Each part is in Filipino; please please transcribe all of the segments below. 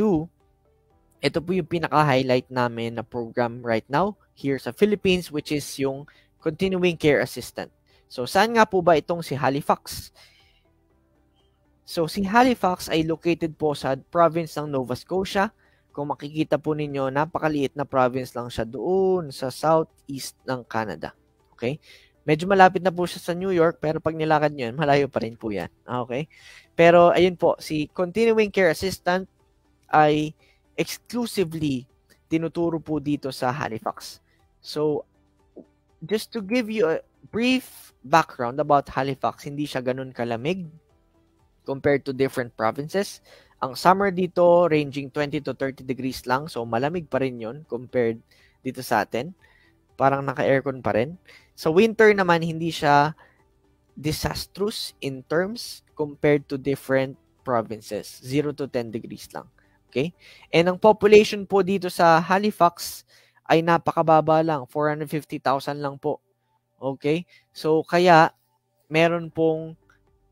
two, ito po yung pinaka-highlight namin na program right now here sa Philippines which is yung Continuing Care Assistant. So, saan nga po ba itong si Halifax? So, si Halifax ay located po sa province ng Nova Scotia. Kung makikita po ninyo, napakaliit na province lang siya doon sa southeast ng Canada. Okay? Medyo malapit na po siya sa New York, pero pag nilakad nyo yan, malayo pa rin po yan. Okay? Pero, ayun po, si Continuing Care Assistant ay exclusively tinuturo po dito sa Halifax. So, just to give you a brief background about Halifax, hindi siya ganun kalamig compared to different provinces. Ang summer dito ranging 20 to 30 degrees lang, so malamig pa rin yon compared dito sa atin. Parang naka-aircon pa rin. Sa winter naman, hindi siya disastrous in terms compared to different provinces. 0 to 10 degrees lang. Okay? And ang population po dito sa Halifax ay napakababa lang, 450,000 lang po. Okay? So kaya meron pong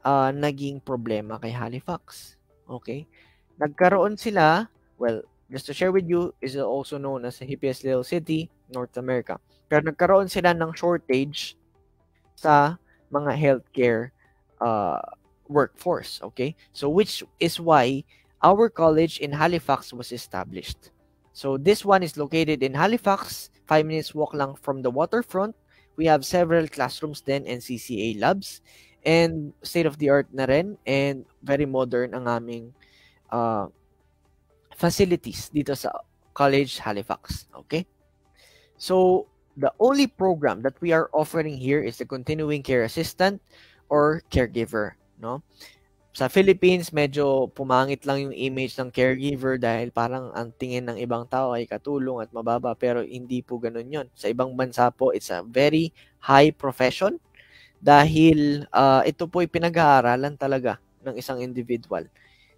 uh, naging problema kay Halifax. Okay? Nagkaroon sila, well, just to share with you, is also known as the hippiest little city, North America. Pero nagkaroon sila ng shortage sa mga healthcare uh, workforce. Okay? So which is why our college in Halifax was established. So this one is located in Halifax, 5 minutes walk lang from the waterfront. We have several classrooms then and CCA labs and state of the art na rin and very modern ang aming uh, facilities dito sa College Halifax. Okay? So the only program that we are offering here is the continuing care assistant or caregiver, no? Sa Philippines, medyo pumangit lang yung image ng caregiver dahil parang ang tingin ng ibang tao ay katulong at mababa pero hindi po ganun yon. Sa ibang bansa po, it's a very high profession dahil uh, ito po ay pinag-aaralan talaga ng isang individual.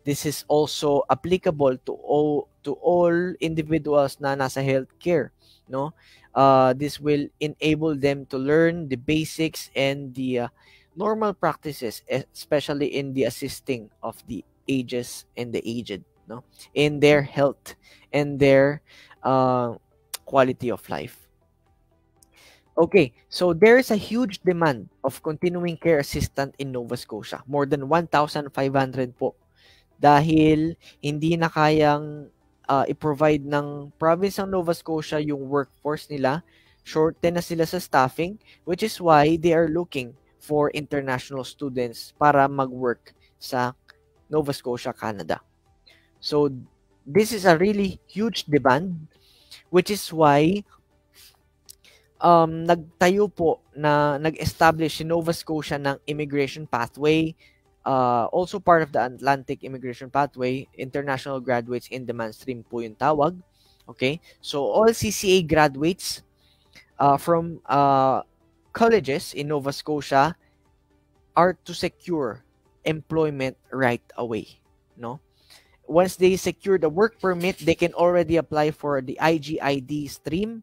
This is also applicable to all, to all individuals na nasa healthcare, no? Uh, this will enable them to learn the basics and the uh, normal practices, especially in the assisting of the ages and the aged, no, in their health and their uh, quality of life. Okay, so there is a huge demand of continuing care assistant in Nova Scotia. More than 1,500 po. Dahil hindi na kayang uh, i-provide ng province ng Nova Scotia yung workforce nila. Shorten na sila sa staffing, which is why they are looking for international students para mag-work sa Nova Scotia, Canada. So, this is a really huge demand which is why um, nagtayo po na nag-establish si Nova Scotia ng immigration pathway uh, also part of the Atlantic Immigration Pathway, international graduates in demand stream po yung tawag. Okay? So, all CCA graduates uh, from uh, colleges in Nova Scotia are to secure employment right away, no? Once they secure the work permit, they can already apply for the IGID stream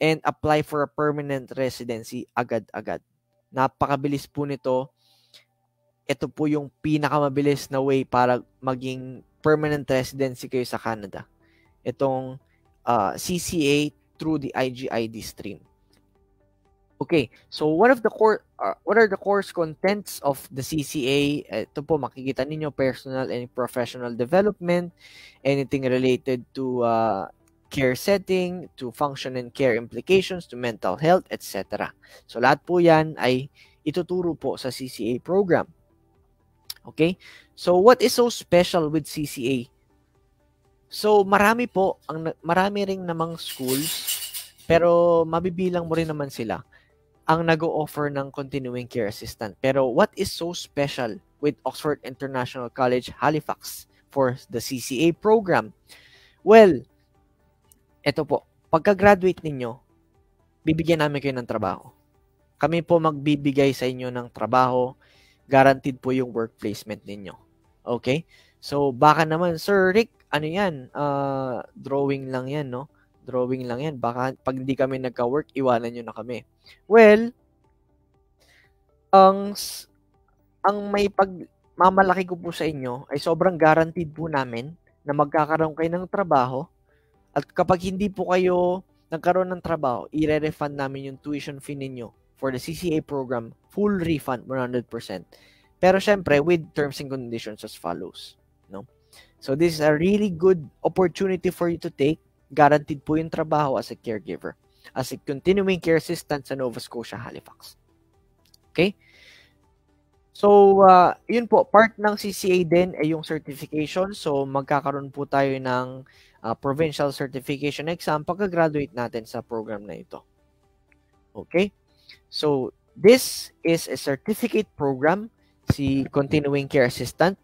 and apply for a permanent residency agad-agad. Napakabilis po nito. Ito po yung pinakamabilis na way para maging permanent residency kayo sa Canada. Itong uh, CCA through the IGID stream. Okay, so one of the core, uh, what are the course contents of the CCA? Ito po, makikita ninyo, personal and professional development, anything related to uh, care setting, to function and care implications, to mental health, etc. So lahat po yan ay ituturo po sa CCA program. Okay? So what is so special with CCA? So marami po, ang marami ring namang schools, pero mabibilang mo rin naman sila ang nag-o-offer ng continuing care assistant. Pero what is so special with Oxford International College Halifax for the CCA program? Well, eto po, pagka-graduate ninyo, bibigyan namin kayo ng trabaho. Kami po magbibigay sa inyo ng trabaho, guaranteed po yung work placement ninyo. Okay? So, baka naman, Sir Rick, ano yan? Uh, drawing lang yan, no? Drawing lang yan. Baka pag hindi kami nagka-work, iwanan nyo na kami. Well, ang ang may pag mamalaki ko po sa inyo ay sobrang guaranteed po namin na magkakaroon kayo ng trabaho at kapag hindi po kayo nagkaroon ng trabaho, i-refund namin yung tuition fee ninyo for the CCA program, full refund 100%. Pero syempre, with terms and conditions as follows. No? So this is a really good opportunity for you to take. Guaranteed po yung trabaho as a caregiver, as a continuing care assistant sa Nova Scotia, Halifax. Okay? So, uh, yun po, part ng CCA din ay yung certification. So, magkakaroon po tayo ng uh, provincial certification exam pagka-graduate natin sa program na ito. Okay? So, this is a certificate program, si Continuing Care Assistant.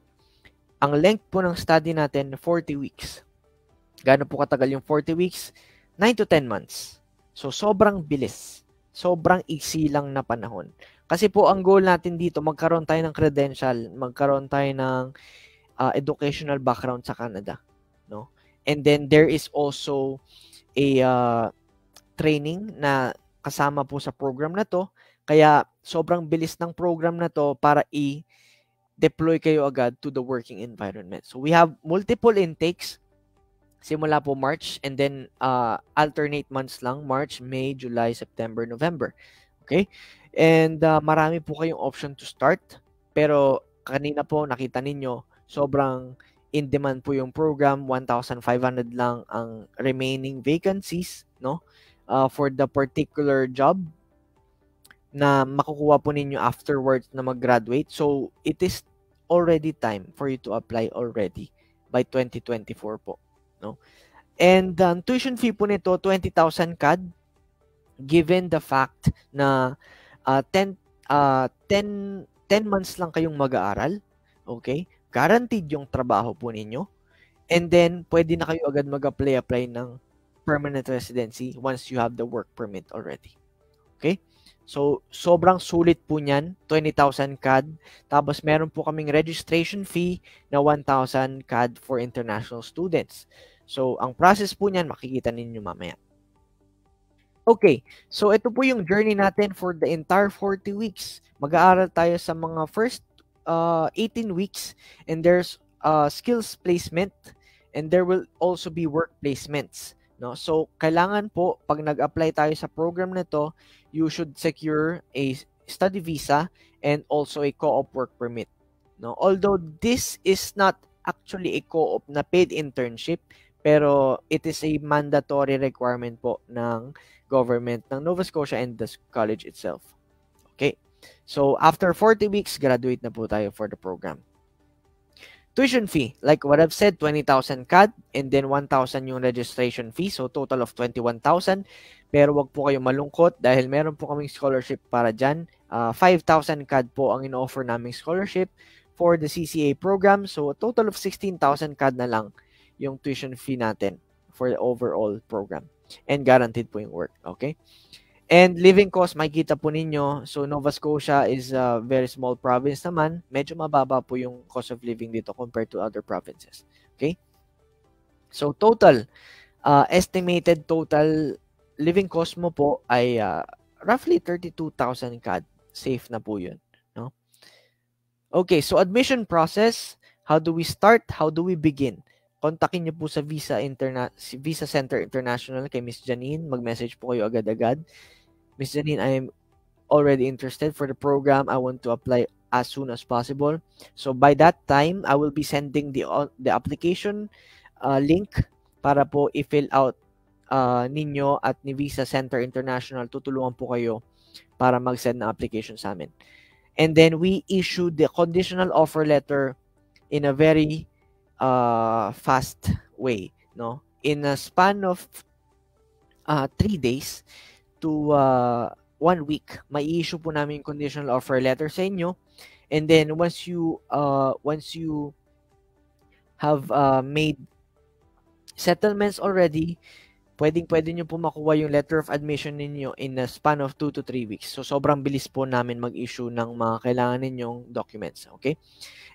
Ang length po ng study natin, 40 weeks. Gaano po katagal yung 40 weeks? 9 to 10 months. So, sobrang bilis. Sobrang easy lang na panahon. Kasi po ang goal natin dito, magkaroon tayo ng credential, magkaroon tayo ng uh, educational background sa Canada, no? And then there is also a uh, training na kasama po sa program na to. Kaya sobrang bilis ng program na to para i deploy kayo agad to the working environment. So we have multiple intakes simula po March and then uh, alternate months lang March, May, July, September, November. Okay? And uh, marami po kayong option to start. Pero kanina po nakita ninyo, sobrang in demand po yung program. 1,500 lang ang remaining vacancies no? Uh, for the particular job na makukuha po ninyo afterwards na mag-graduate. So, it is already time for you to apply already by 2024 po. No? And um, tuition fee po nito, 20,000 CAD given the fact na uh, 10 uh, 10 10 months lang kayong mag-aaral. Okay? Guaranteed yung trabaho po ninyo. And then, pwede na kayo agad mag-apply-apply ng permanent residency once you have the work permit already. Okay? So, sobrang sulit po niyan, 20,000 CAD. Tapos, meron po kaming registration fee na 1,000 CAD for international students. So, ang process po niyan, makikita ninyo mamaya. Okay, so ito po yung journey natin for the entire 40 weeks. Mag-aaral tayo sa mga first uh, 18 weeks and there's uh, skills placement and there will also be work placements. No? So, kailangan po, pag nag-apply tayo sa program na to, you should secure a study visa and also a co-op work permit. No? Although this is not actually a co-op na paid internship, pero it is a mandatory requirement po ng government ng Nova Scotia and the college itself. Okay. So, after 40 weeks, graduate na po tayo for the program. Tuition fee, like what I've said, 20,000 CAD and then 1,000 yung registration fee. So, total of 21,000. Pero wag po kayong malungkot dahil meron po kaming scholarship para dyan. Uh, ah, 5,000 CAD po ang in-offer naming scholarship for the CCA program. So, a total of 16,000 CAD na lang yung tuition fee natin for the overall program and guaranteed po yung work. Okay? And living cost, makikita po ninyo, so Nova Scotia is a very small province naman. Medyo mababa po yung cost of living dito compared to other provinces. Okay? So total, uh, estimated total living cost mo po ay uh, roughly 32,000 CAD. Safe na po yun. No? Okay, so admission process, how do we start? How do we begin? kontakin niyo po sa Visa Interna Visa Center International kay Miss Janine. Mag-message po kayo agad-agad. Miss Janine, I am already interested for the program. I want to apply as soon as possible. So by that time, I will be sending the uh, the application uh, link para po i-fill out uh, ninyo at ni Visa Center International. Tutulungan po kayo para mag-send ng application sa amin. And then we issue the conditional offer letter in a very uh, fast way, no? In a span of uh, three days to uh, one week, may issue po namin conditional offer letter sa inyo. And then once you uh, once you have uh, made settlements already, pwedeng pwede nyo po makuha yung letter of admission ninyo in a span of 2 to 3 weeks. So, sobrang bilis po namin mag-issue ng mga kailangan ninyong documents. Okay?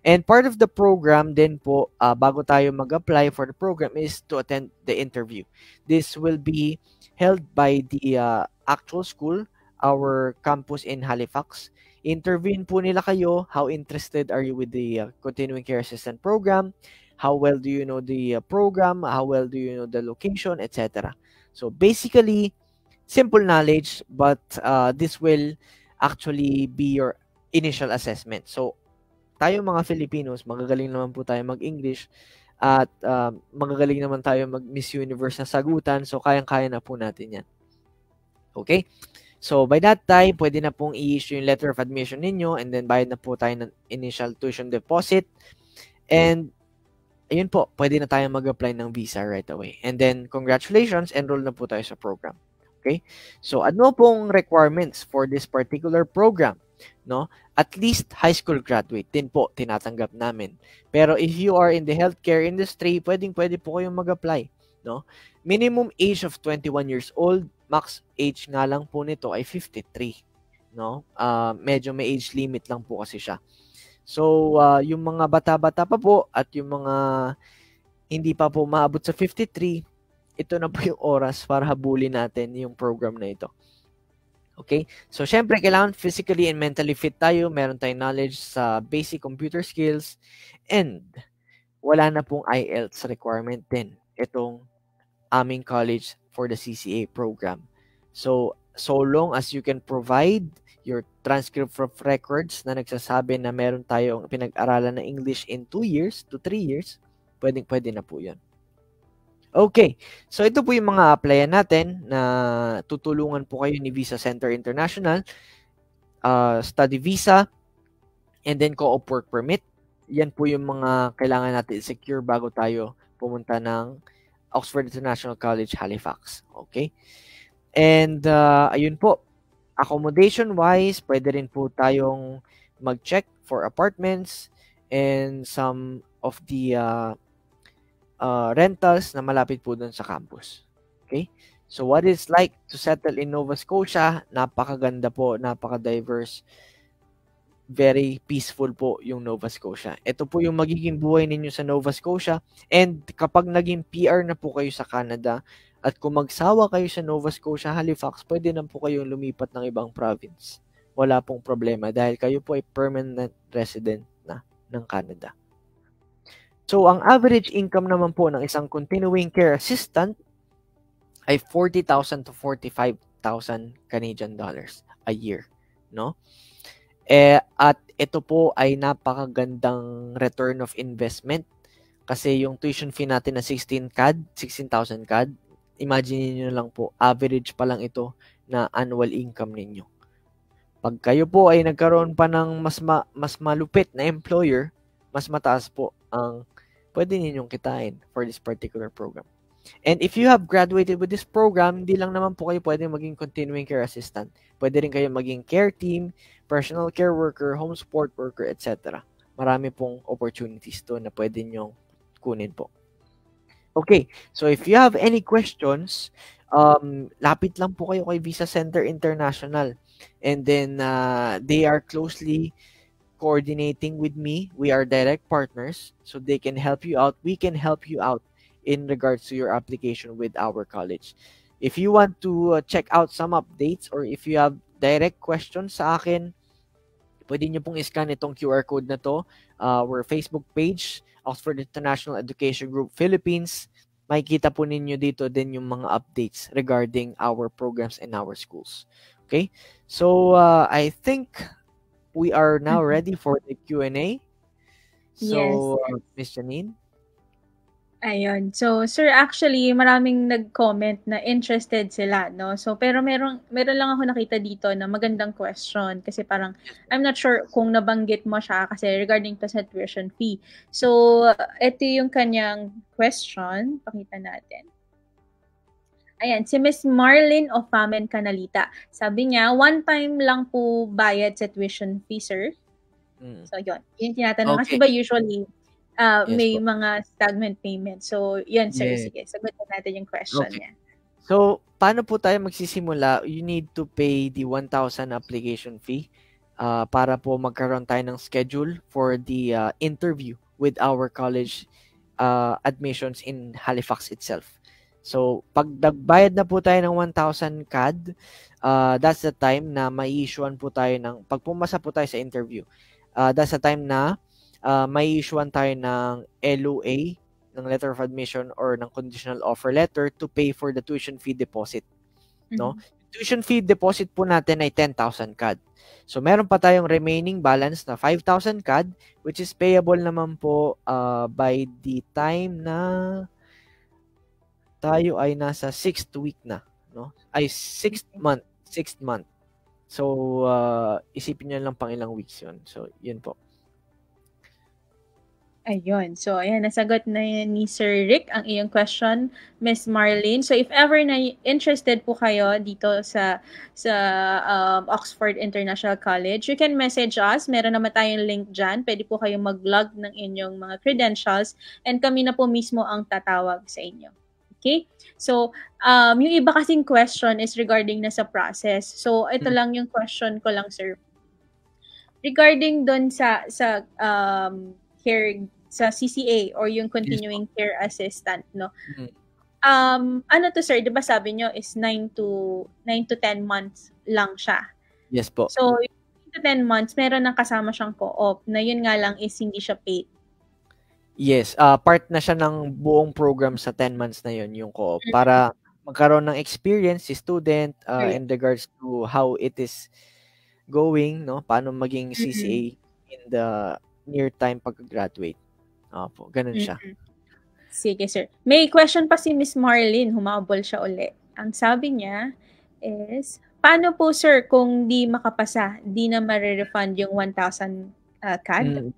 And part of the program din po, uh, bago tayo mag-apply for the program is to attend the interview. This will be held by the uh, actual school, our campus in Halifax. Interviewin po nila kayo, how interested are you with the uh, continuing care assistant program? how well do you know the uh, program, how well do you know the location, etc. So basically, simple knowledge, but uh, this will actually be your initial assessment. So tayo mga Filipinos, magagaling naman po tayo mag-English at uh, magagaling naman tayo mag-Miss Universe na sagutan. So kayang-kaya na po natin yan. Okay? So, by that time, pwede na pong i-issue yung letter of admission ninyo and then bayad na po tayo ng initial tuition deposit. And, ayun po, pwede na tayo mag-apply ng visa right away. And then, congratulations, enroll na po tayo sa program. Okay? So, ano pong requirements for this particular program? No? At least high school graduate din po tinatanggap namin. Pero if you are in the healthcare industry, pwedeng pwede po kayong mag-apply. No? Minimum age of 21 years old max age nga lang po nito ay 53, no? Uh, medyo may age limit lang po kasi siya. So, uh, yung mga bata-bata pa po at yung mga hindi pa po maabot sa 53, ito na po yung oras para habulin natin yung program na ito. Okay? So, syempre, kailangan physically and mentally fit tayo. Meron tayong knowledge sa basic computer skills. And, wala na pong IELTS requirement din. Itong aming college for the CCA program. So, so long as you can provide your transcript of records na nagsasabi na meron tayong pinag-aralan na English in 2 years to 3 years, pwedeng pwede na po yun. Okay, so ito po yung mga applyan natin na tutulungan po kayo ni Visa Center International, uh, study visa, and then co-op work permit. Yan po yung mga kailangan natin secure bago tayo pumunta ng Oxford International College, Halifax. Okay? And uh, ayun po, accommodation-wise, pwede rin po tayong mag-check for apartments and some of the uh, uh, rentals na malapit po dun sa campus. Okay? So what it's like to settle in Nova Scotia, napakaganda po, napaka-diverse very peaceful po yung Nova Scotia. Ito po yung magiging buhay ninyo sa Nova Scotia. And kapag naging PR na po kayo sa Canada, at kung magsawa kayo sa Nova Scotia, Halifax, pwede na po kayong lumipat ng ibang province. Wala pong problema dahil kayo po ay permanent resident na ng Canada. So, ang average income naman po ng isang continuing care assistant ay 40,000 to 45,000 Canadian dollars a year, no? Eh, at ito po ay napakagandang return of investment kasi yung tuition fee natin na 16 CAD, 16,000 CAD, imagine niyo lang po, average pa lang ito na annual income ninyo. Pag kayo po ay nagkaroon pa ng mas ma, mas malupit na employer, mas mataas po ang pwede ninyong kitain for this particular program. And if you have graduated with this program, hindi lang naman po kayo pwede maging continuing care assistant. Pwede rin kayo maging care team, personal care worker, home support worker, etc. Marami pong opportunities to na pwede nyong kunin po. Okay, so if you have any questions, um, lapit lang po kayo kay Visa Center International. And then uh, they are closely coordinating with me. We are direct partners, so they can help you out. We can help you out in regards to your application with our college. If you want to uh, check out some updates or if you have direct questions sa akin, pwede nyo pong iscan itong QR code na to. Uh, our Facebook page, Oxford International Education Group Philippines. Makikita po ninyo dito din yung mga updates regarding our programs and our schools. Okay? So, uh, I think we are now mm-hmm. ready for the Q&A. So, yes. uh, Ms. Janine? Ayun. So, sir, actually, maraming nag-comment na interested sila, no? So, pero meron, meron lang ako nakita dito na magandang question kasi parang, I'm not sure kung nabanggit mo siya kasi regarding to sa tuition fee. So, ito yung kanyang question. Pakita natin. Ayan, si Miss Marlene of Famen Canalita. Sabi niya, one time lang po bayad sa tuition fee, sir. Mm. So, yun. Yun tinatanong. Okay. Kasi ba usually, uh, yes, may po. mga stagnant payment. So, yan sir, yes. sige. Sagutin natin yung question okay. niya. So, paano po tayo magsisimula? You need to pay the 1,000 application fee uh, para po magkaroon tayo ng schedule for the uh, interview with our college uh, admissions in Halifax itself. So, pag nagbayad na po tayo ng 1,000 CAD, uh, that's the time na mai-issuean po tayo ng, pag pumasa po tayo sa interview, uh, that's the time na uh, may issuean tayo ng LOA, ng letter of admission or ng conditional offer letter to pay for the tuition fee deposit. Mm-hmm. No? Tuition fee deposit po natin ay 10,000 CAD. So meron pa tayong remaining balance na 5,000 CAD which is payable naman po uh, by the time na tayo ay nasa 6th week na, no? Ay 6th month, 6th month. So uh, isipin niyo lang pang ilang weeks 'yon. So 'yun po. Ayun. So, ayan, nasagot na ni Sir Rick ang iyong question, Miss Marlene. So, if ever na interested po kayo dito sa sa um, Oxford International College, you can message us. Meron naman tayong link dyan. Pwede po kayong mag-log ng inyong mga credentials and kami na po mismo ang tatawag sa inyo. Okay? So, um, yung iba kasing question is regarding na sa process. So, ito hmm. lang yung question ko lang, sir. Regarding doon sa sa um, care sa CCA or yung continuing yes. care assistant, no? Mm-hmm. Um, ano to sir, 'di ba sabi nyo is 9 to 9 to 10 months lang siya. Yes po. So, 9 to 10 months, meron nang kasama siyang co-op na yun nga lang is hindi siya paid. Yes, uh, part na siya ng buong program sa 10 months na yun, yung co-op. Mm-hmm. Para magkaroon ng experience si student uh, right. in regards to how it is going, no? Paano maging CCA mm-hmm. in the near time pag-graduate. Opo, ganun siya. Mm-hmm. Sige, sir. May question pa si Miss Marlene, humabol siya uli. Ang sabi niya is, paano po sir kung di makapasa, di na ma-refund yung 1,000 uh, CAD? Mm.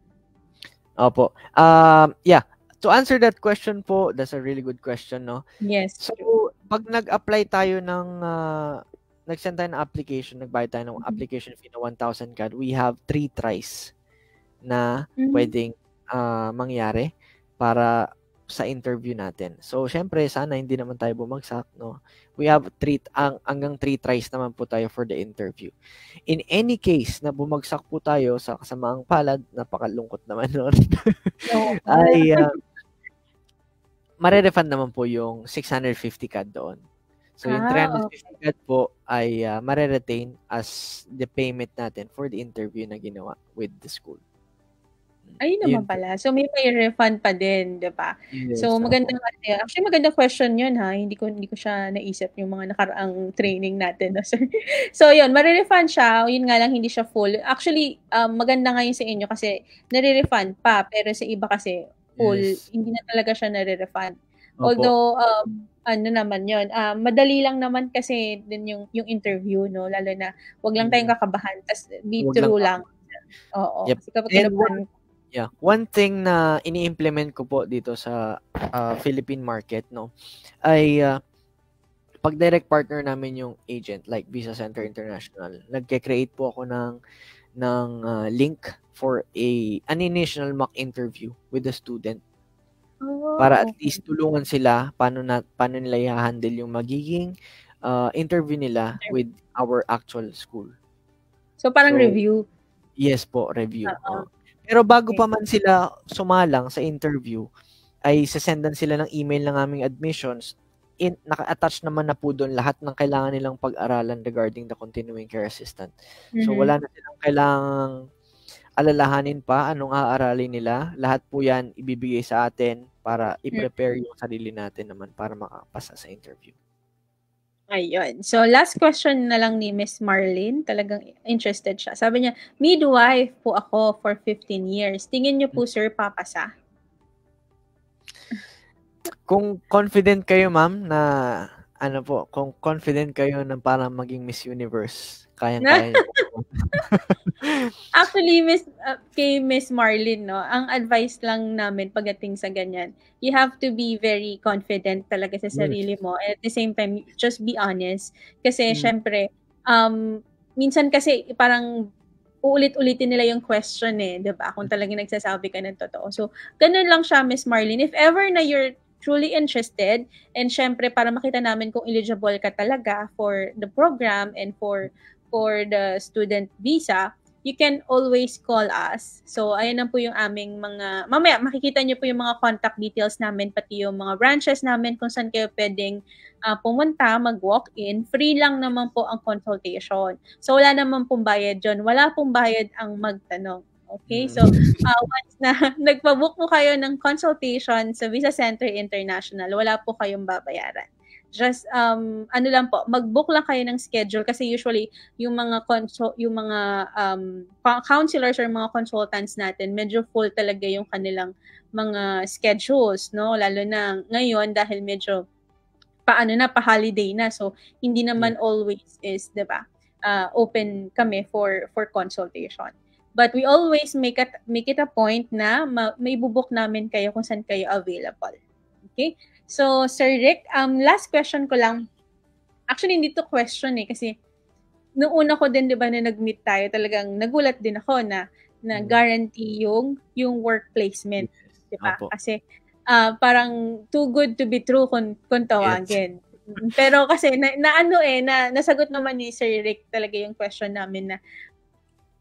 Opo. Um, yeah. To answer that question po, that's a really good question, no? Yes. So, pag nag-apply tayo ng, uh, nag-send tayo ng application, nagbayad tayo ng mm-hmm. application fee na 1,000 CAD, we have three tries na mm-hmm. pwedeng uh, mangyari para sa interview natin. So, syempre, sana hindi naman tayo bumagsak, no? We have three, ang, hanggang three tries naman po tayo for the interview. In any case na bumagsak po tayo sa kasamaang palad, napakalungkot naman nun, ay, uh, mare-refund naman po yung 650 CAD doon. So, yung ah, 350 okay. CAD po ay uh, mare-retain as the payment natin for the interview na ginawa with the school. Ayun naman Yun pala. So may may refund pa din, 'di ba? Yes, So magandang ano actually magandang question 'yun ha. Hindi ko hindi ko siya naisip yung mga nakaraang training natin, no, sir. So 'yun, mare-refund siya. Yun nga lang hindi siya full. Actually, um, maganda nga yun sa inyo kasi nare-refund pa, pero sa iba kasi full, Yes. hindi na talaga siya nare-refund. Although um, ano naman 'yun, um, madali lang naman kasi din yung yung interview, no, lalo na 'wag lang tayong mm. kakabahan, tas be Wag true lang. Oo. Yep. Kasi kapag And Yeah. One thing na ini-implement ko po dito sa uh, Philippine market, no, ay uh, pag direct partner namin yung agent like Visa Center International, nagke-create po ako ng ng uh, link for a an initial mock interview with the student. Oh, para at least tulungan sila paano na paano nila i-handle yung magiging uh, interview nila with our actual school. So parang so, review. Yes po, review. Uh-huh. Pero bago pa man sila sumalang sa interview, ay sasendan sila ng email ng aming admissions. In, naka-attach naman na po doon lahat ng kailangan nilang pag-aralan regarding the continuing care assistant. Mm-hmm. So wala na silang kailangang alalahanin pa anong aaralin nila. Lahat po yan ibibigay sa atin para i-prepare yung sarili natin naman para makapasa sa interview. Ayun. So, last question na lang ni Miss Marlene. Talagang interested siya. Sabi niya, midwife po ako for 15 years. Tingin niyo po, sir, papasa? Kung confident kayo, ma'am, na ano po, kung confident kayo na parang maging Miss Universe, kayang-kaya Actually, Miss uh, kay Miss Marlin, no, ang advice lang namin pagdating sa ganyan, you have to be very confident talaga sa sarili mo. At the same time, just be honest. Kasi mm. syempre, um, minsan kasi parang uulit-ulitin nila yung question eh, 'di ba? Kung talagang nagsasabi ka ng totoo. So, ganun lang siya, Miss Marlin. If ever na you're truly interested and syempre para makita namin kung eligible ka talaga for the program and for for the student visa, you can always call us. So, ayan na po yung aming mga, mamaya makikita nyo po yung mga contact details namin, pati yung mga branches namin kung saan kayo pwedeng uh, pumunta, mag-walk-in. Free lang naman po ang consultation. So, wala naman pong bayad dyan. Wala pong bayad ang magtanong. Okay? So, uh, once na nagpa-book po kayo ng consultation sa Visa Center International, wala po kayong babayaran. Just um ano lang po, mag-book lang kayo ng schedule kasi usually yung mga consult yung mga um counselors or mga consultants natin, medyo full talaga yung kanilang mga schedules, no? Lalo na ngayon dahil medyo paano na pa holiday na. So hindi naman always is, 'di ba? Uh, open kami for for consultation. But we always make it make it a point na ma- may bubuk namin kayo kung saan kayo available. Okay? So, Sir Rick, um, last question ko lang. Actually, hindi to question eh, kasi nung una ko din, di ba, na nag-meet tayo, talagang nagulat din ako na na mm. guarantee yung yung work placement. Di ba? Kasi uh, parang too good to be true kung, kung tawagin. Yes. Pero kasi na, na ano eh, na, nasagot naman ni Sir Rick talaga yung question namin na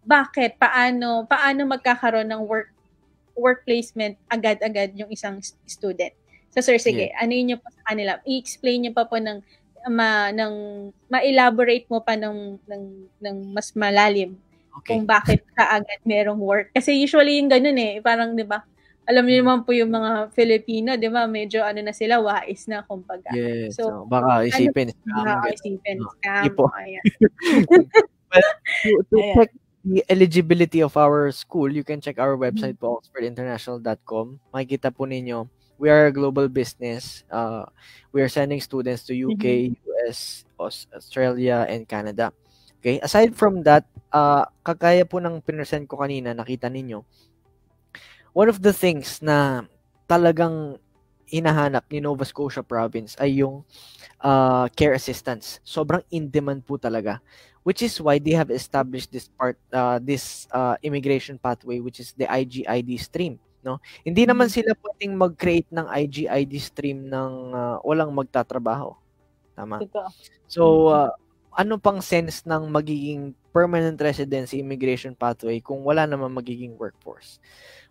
bakit paano paano magkakaroon ng work work placement agad-agad yung isang student. So sir sige, yeah. ano niyo po sa kanila? I-explain niyo pa po ng ma ng ma-elaborate mo pa ng ng ng mas malalim okay. kung bakit kaagad merong work. Kasi usually yung ganun eh, parang 'di ba? Alam niyo hmm. naman po yung mga Filipino, 'di ba? Medyo ano na sila, wais na kumbaga. Yes. So, so baka isipin ano, baka isipin scam. Ipo. Ayan. well, to, to check the eligibility of our school, you can check our website po, oxfordinternational.com. Makikita po ninyo, we are a global business. Uh, we are sending students to UK, mm-hmm. US, Australia, and Canada. Okay? Aside from that, uh, kagaya po ng pinresent ko kanina, nakita ninyo, one of the things na talagang hinahanap ni Nova Scotia province ay yung uh, care assistance. Sobrang in demand po talaga which is why they have established this part uh, this uh, immigration pathway which is the IGID stream no? Hindi naman mm-hmm. sila pwedeng mag-create ng IGID stream ng uh, walang magtatrabaho. Tama? So uh, ano pang sense ng magiging permanent residency immigration pathway kung wala naman magiging workforce?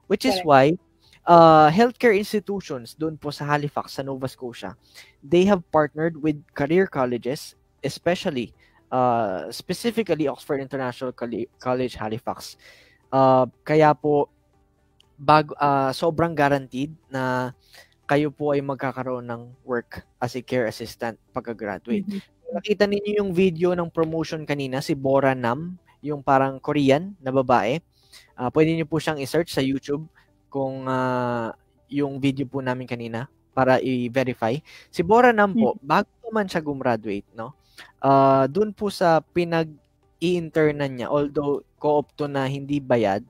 Which is why uh, healthcare institutions doon po sa Halifax sa Nova Scotia they have partnered with career colleges especially uh, specifically Oxford International College Halifax. Uh, kaya po bago uh, sobrang guaranteed na kayo po ay magkakaroon ng work as a care assistant pagka-graduate. Mm-hmm. Nakita ninyo yung video ng promotion kanina si Bora Nam, yung parang Korean na babae. Uh, pwede niyo po siyang i-search sa YouTube kung uh, yung video po namin kanina para i-verify. Si Bora Nam po, mm-hmm. bago man siya gumraduate, no? uh, dun po sa pinag-i-internan niya, although co-op to na hindi bayad,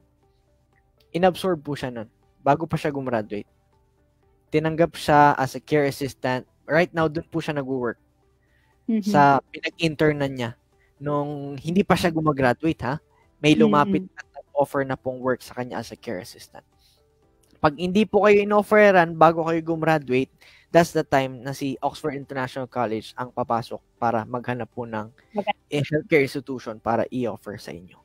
inabsorb po siya nun bago pa siya gumraduate. Tinanggap siya as a care assistant. Right now, dun po siya nag-work. Mm-hmm. Sa pinag-internan niya. Nung hindi pa siya gumagraduate, ha? May lumapit mm-hmm. at offer na pong work sa kanya as a care assistant. Pag hindi po kayo in-offeran bago kayo gumraduate, that's the time na si Oxford International College ang papasok para maghanap po ng okay. healthcare institution para i-offer sa inyo.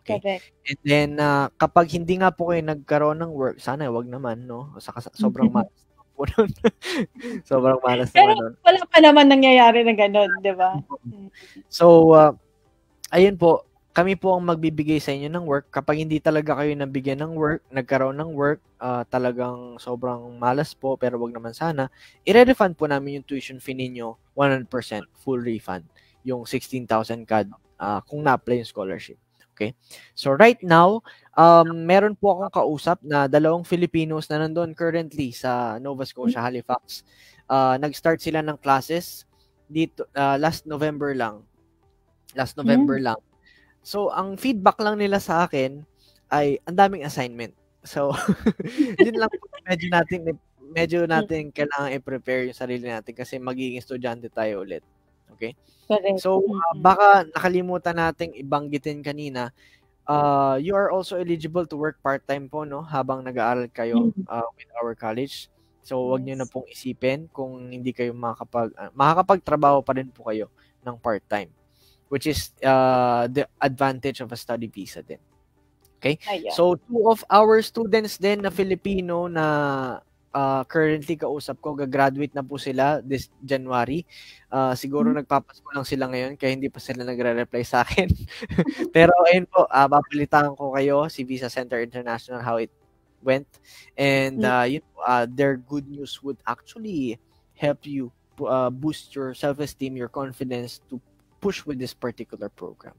Okay? Correct. And then, uh, kapag hindi nga po kayo nagkaroon ng work, sana wag naman, no? Saka, sobrang malas po nun. sobrang malas Pero naman. Pero wala pa naman nangyayari na ganun, di ba? so, uh, ayun po, kami po ang magbibigay sa inyo ng work. Kapag hindi talaga kayo nabigyan ng work, nagkaroon ng work, uh, talagang sobrang malas po, pero wag naman sana, i-refund po namin yung tuition fee ninyo 100% full refund. Yung 16,000 CAD uh, kung na-apply yung scholarship. Okay? So right now, um, meron po akong kausap na dalawang Filipinos na nandoon currently sa Nova Scotia, Halifax. Uh, nag-start sila ng classes dito uh, last November lang. Last November mm. lang So, ang feedback lang nila sa akin ay ang daming assignment. So, din lang medyo natin medyo natin kailangan i-prepare yung sarili natin kasi magiging estudyante tayo ulit. Okay? Correct. So, uh, baka nakalimutan nating ibanggitin kanina, uh, you are also eligible to work part-time po, no? Habang nag-aaral kayo uh, with our college. So, wag niyo na pong isipin kung hindi kayo makakapag, uh, makakapagtrabaho pa rin po kayo ng part-time which is uh, the advantage of a study visa din. Okay? Yeah. So, two of our students din na Filipino na uh, currently kausap ko, gagraduate na po sila this January. Uh, siguro mm-hmm. nagpapasko lang sila ngayon kaya hindi pa sila nagre-reply sa akin. Pero ayun po, uh, papalitan ko kayo si Visa Center International how it went. And uh, yun, uh, their good news would actually help you uh, boost your self-esteem, your confidence to push with this particular program.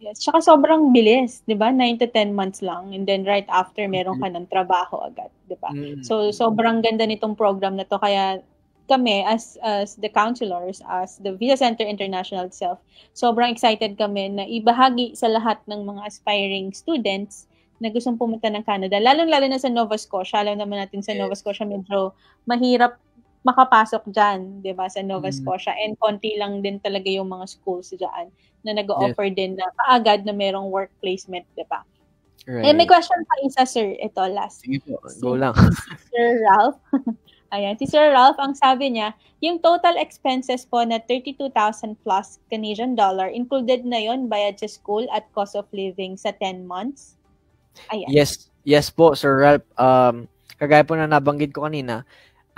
Yes, tsaka sobrang bilis, 'di ba? 9 to 10 months lang and then right after meron ka ng trabaho agad, 'di ba? Mm-hmm. So sobrang ganda nitong program na to kaya kami as as the counselors as the Visa Center International itself, sobrang excited kami na ibahagi sa lahat ng mga aspiring students na gustong pumunta ng Canada, lalong-lalo na sa Nova Scotia. Alam naman natin sa Nova Scotia medyo mahirap makapasok dyan, 'di ba, sa Nova mm. Scotia. And konti lang din talaga yung mga schools diyan na nag-offer yes. din na kaagad na merong work placement, 'di ba? Right. Eh, may question pa isa, sir. Ito, last. Sige po, go lang. Sir Ralph. Ayan, si Sir Ralph, ang sabi niya, yung total expenses po na 32,000 plus Canadian dollar, included na yon bayad sa school at cost of living sa 10 months? Ayan. Yes, yes po, Sir Ralph. Um, kagaya po na nabanggit ko kanina,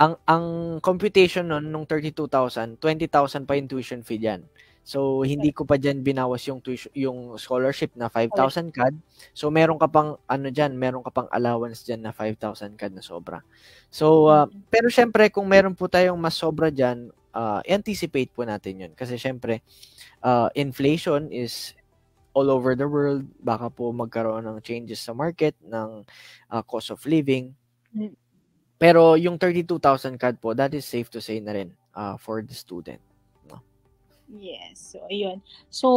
ang ang computation nun nung 32,000, 20,000 pa yung tuition fee diyan. So hindi ko pa diyan binawas yung tuition, yung scholarship na 5,000 CAD. So meron ka pang ano diyan, meron ka pang allowance diyan na 5,000 CAD na sobra. So uh, pero syempre kung meron po tayong mas sobra diyan, uh, anticipate po natin 'yun kasi syempre uh, inflation is all over the world, baka po magkaroon ng changes sa market ng uh, cost of living. Pero yung 32,000 CAD po, that is safe to say na rin uh, for the student. No? Yes. So, ayun. So,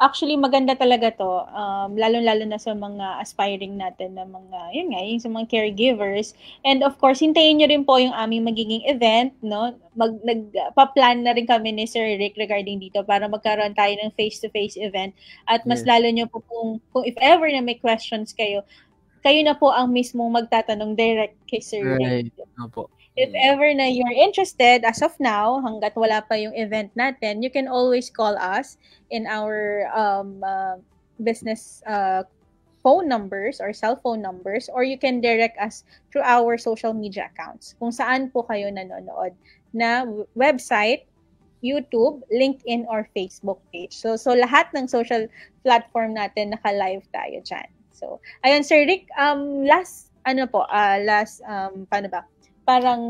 actually, maganda talaga to. Um, lalo-lalo na sa mga aspiring natin na mga, yun nga, yung sa mga caregivers. And of course, hintayin nyo rin po yung aming magiging event, no? Mag, nagpa-plan na rin kami ni Sir Rick regarding dito para magkaroon tayo ng face-to-face event. At mas yes. lalo nyo po kung, kung if ever na may questions kayo, kayo na po ang mismong magtatanong direct kay Sir Right. Opo. If ever na you're interested, as of now, hanggat wala pa yung event natin, you can always call us in our um, uh, business uh, phone numbers or cell phone numbers or you can direct us through our social media accounts kung saan po kayo nanonood na website, YouTube, LinkedIn, or Facebook page. So, so lahat ng social platform natin naka-live tayo dyan. So, ayun Sir Rick, um last ano po, uh, last um paano ba? Parang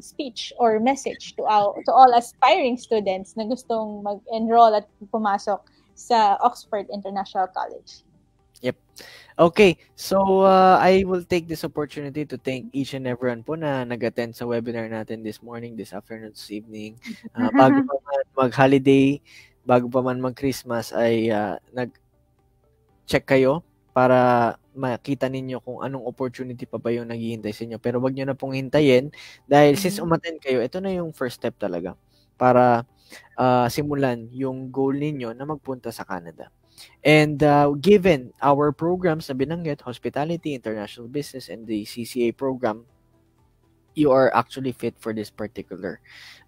speech or message to all to all aspiring students na gustong mag-enroll at pumasok sa Oxford International College. Yep. Okay, so uh, I will take this opportunity to thank each and everyone po na nag-attend sa webinar natin this morning, this afternoon, this evening. Uh, bago pa man mag-holiday, bago pa man mag-Christmas ay uh, nag-check kayo para makita ninyo kung anong opportunity pa ba yung naghihintay sa inyo. Pero wag niyo na pong hintayin dahil mm-hmm. since umattend kayo, ito na yung first step talaga para uh, simulan yung goal ninyo na magpunta sa Canada. And uh, given our programs na binanggit, Hospitality, International Business, and the CCA program, you are actually fit for this particular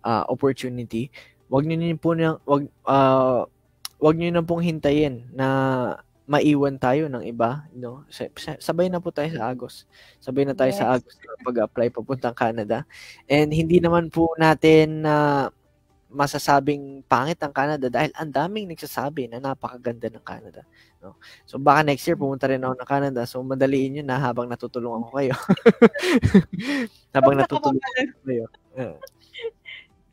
uh, opportunity. Wag niyo po na wag uh, wag niyo na pong hintayin na maiwan tayo ng iba, no? Sabay na po tayo sa Agos. Sabay na tayo yes. sa Agos pag-apply papuntang Canada. And hindi naman po natin na uh, masasabing pangit ang Canada dahil ang daming nagsasabi na napakaganda ng Canada. No? So baka next year pumunta rin ako ng Canada. So madaliin nyo na habang natutulungan ko kayo. habang natutulungan ko kayo. Uh.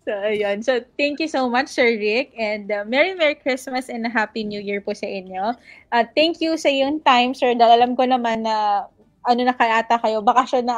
So, ayun. So, thank you so much, Sir Rick. And uh, Merry Merry Christmas and Happy New Year po sa inyo. Uh, thank you sa yung time, sir. Dahil alam ko naman na ano na kaya ata kayo, bakasyon na